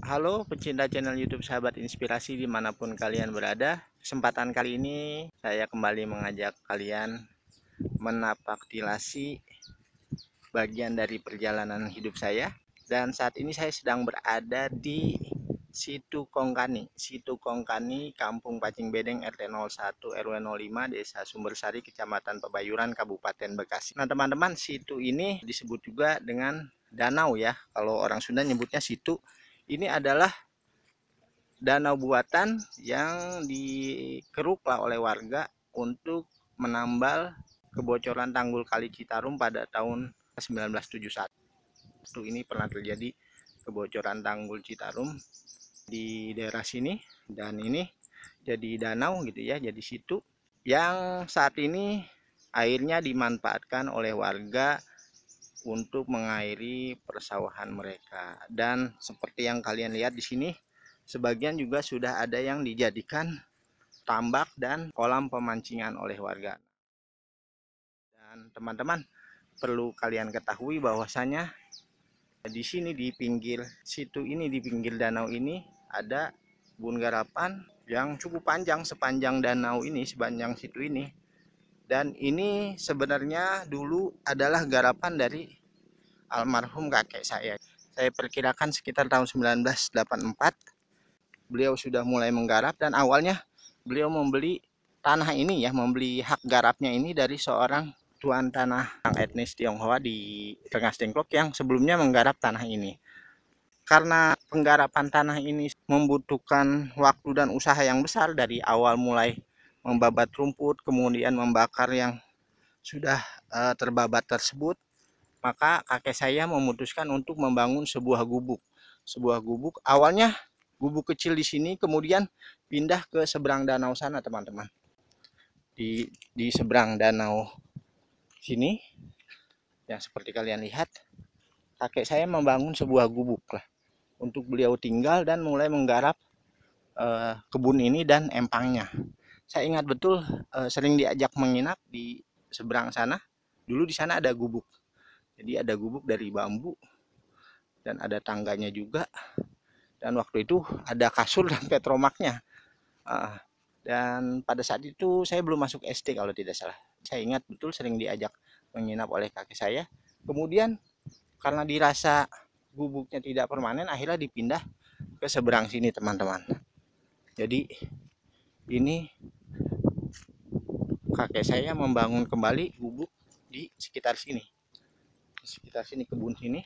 Halo pecinta channel YouTube Sahabat Inspirasi di mana pun kalian berada. Kesempatan kali ini saya kembali mengajak kalian menapak tilasi bagian dari perjalanan hidup saya. Dan saat ini saya sedang berada di Situ Kongkani, Situ Kongkani, Kampung Pacing Bedeng, RT 01, RW 05, Desa Sumbersari, Kecamatan Pebayuran, Kabupaten Bekasi. Nah teman-teman, situ ini disebut juga dengan danau ya. Kalau orang Sunda nyebutnya situ. Ini adalah danau buatan yang dikeruklah oleh warga untuk menambal kebocoran tanggul Kali Citarum pada tahun 1971. Itu ini pernah terjadi kebocoran tanggul Citarum di daerah sini dan ini jadi danau gitu ya jadi situ yang saat ini airnya dimanfaatkan oleh warga untuk mengairi persawahan mereka. Dan seperti yang kalian lihat di sini sebagian juga sudah ada yang dijadikan tambak dan kolam pemancingan oleh warga. Dan teman-teman perlu kalian ketahui bahwasanya di sini di pinggir situ ini di pinggir danau ini ada kebun garapan yang cukup panjang sepanjang danau ini sepanjang situ ini dan ini sebenarnya dulu adalah garapan dari almarhum kakek saya. Saya perkirakan sekitar tahun 1984 beliau sudah mulai menggarap dan awalnya beliau membeli tanah ini ya membeli hak garapnya ini dari seorang tuan tanah etnis Tionghoa di Tengah Stengklok yang sebelumnya menggarap tanah ini. Karena penggarapan tanah ini membutuhkan waktu dan usaha yang besar dari awal mulai membabat rumput kemudian membakar yang sudah uh, terbabat tersebut maka kakek saya memutuskan untuk membangun sebuah gubuk. Sebuah gubuk awalnya gubuk kecil di sini kemudian pindah ke seberang danau sana teman-teman. Di di seberang danau sini yang seperti kalian lihat kakek saya membangun sebuah gubuk lah. Untuk beliau tinggal dan mulai menggarap uh, kebun ini dan empangnya. Saya ingat betul uh, sering diajak menginap di seberang sana. Dulu di sana ada gubuk. Jadi ada gubuk dari bambu dan ada tangganya juga. Dan waktu itu ada kasur dan petromaknya. Uh, dan pada saat itu saya belum masuk SD kalau tidak salah. Saya ingat betul sering diajak menginap oleh kakek saya. Kemudian karena dirasa gubuknya tidak permanen akhirnya dipindah ke seberang sini teman-teman jadi ini kakek saya membangun kembali gubuk di sekitar sini. Di sekitar sini kebun sini